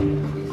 Boy. Okay.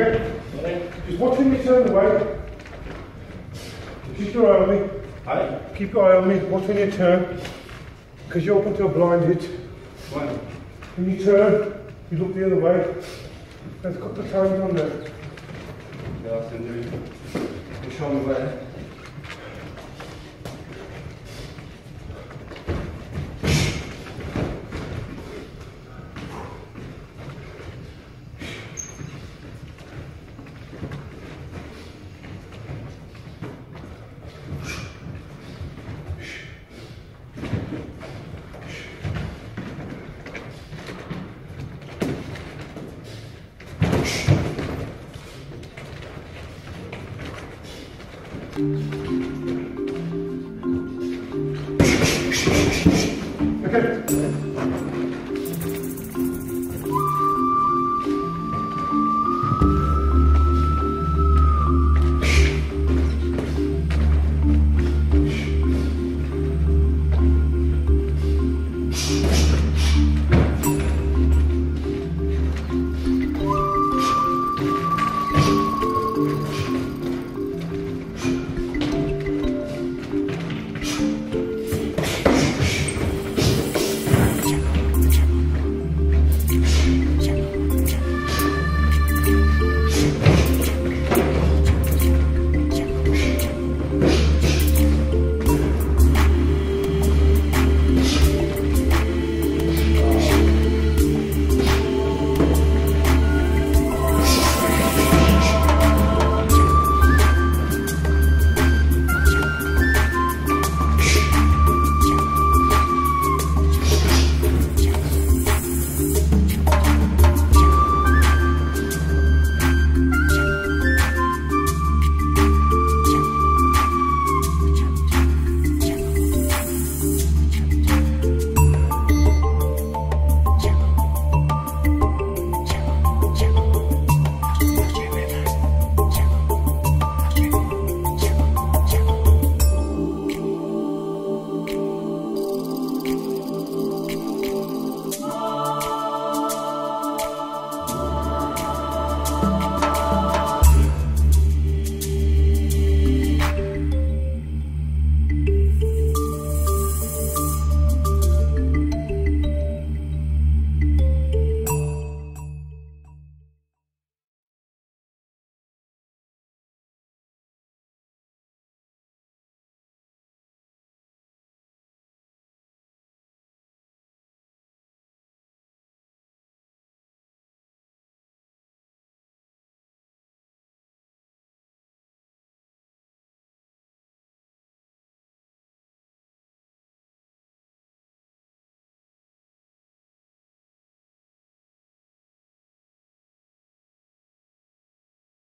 Okay. Just watch when you turn away. Keep your eye on me. Aye. Keep your eye on me. Watch when you turn. Because you're open to a blind hit. One. When you turn, you look the other way. There's a couple of times on there. Yeah, I can do. You show me where. Okay.